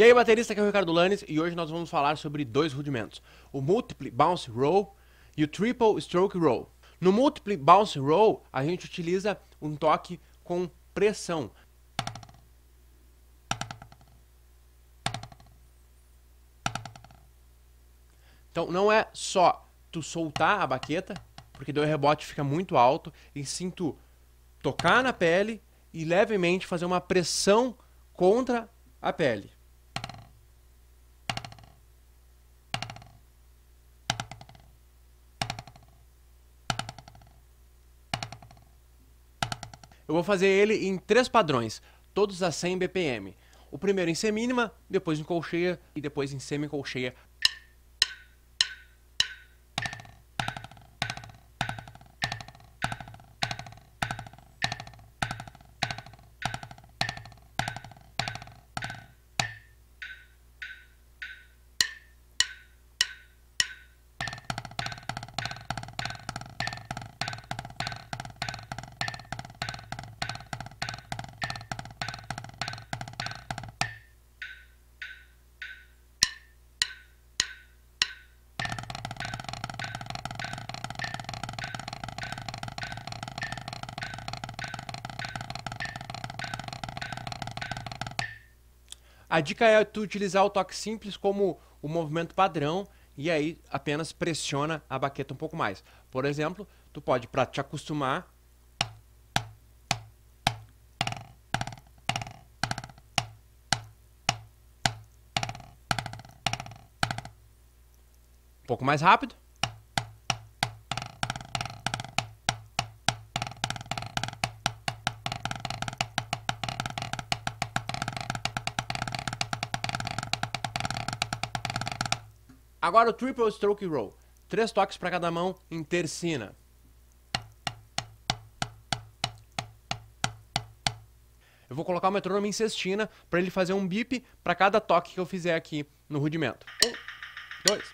E aí, baterista, aqui é o Ricardo Lanes e hoje nós vamos falar sobre dois rudimentos: o Multiple Bounce Roll e o Triple Stroke Roll. No Multiple Bounce Roll, a gente utiliza um toque com pressão. Então, não é só tu soltar a baqueta, porque o rebote fica muito alto, e sim tu tocar na pele e levemente fazer uma pressão contra a pele. Eu vou fazer ele em três padrões, todos a 100 BPM. O primeiro em semínima, depois em colcheia e depois em semi-colcheia A dica é tu utilizar o toque simples como o movimento padrão e aí apenas pressiona a baqueta um pouco mais. Por exemplo, tu pode para te acostumar um pouco mais rápido. Agora o Triple Stroke Roll. Três toques para cada mão em tercina. Eu vou colocar o metrônomo em sextina para ele fazer um bip para cada toque que eu fizer aqui no rudimento. Um, dois,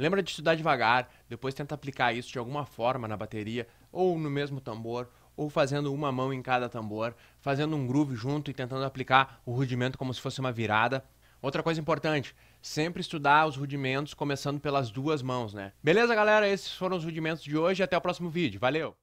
Lembra de estudar devagar, depois tenta aplicar isso de alguma forma na bateria, ou no mesmo tambor, ou fazendo uma mão em cada tambor, fazendo um groove junto e tentando aplicar o rudimento como se fosse uma virada. Outra coisa importante, sempre estudar os rudimentos começando pelas duas mãos, né? Beleza, galera? Esses foram os rudimentos de hoje. Até o próximo vídeo. Valeu!